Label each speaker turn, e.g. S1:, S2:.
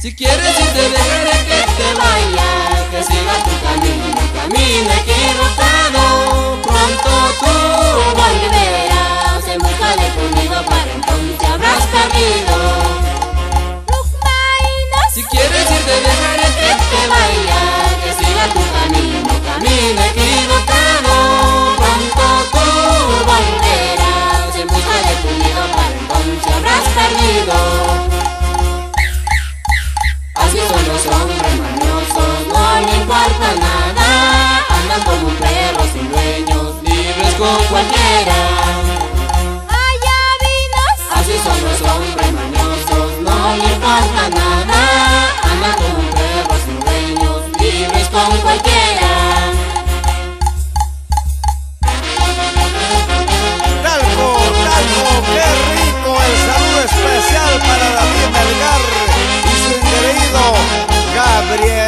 S1: Si quieres y te dejaré que te vayas, que siga tu camino, camino equivocado. Pronto tú volverás en busca de tu para entonces habrás perdido. Si quieres y te dejaré que te vayas, que siga tu camino, camino equivocado. cualquiera. Vaya. Así son los hombres mañosos, no les falta nada. Andan como perros libres como cualquiera.
S2: Talco, talco, qué rico el saludo especial para David Melgar y su querido Gabriel.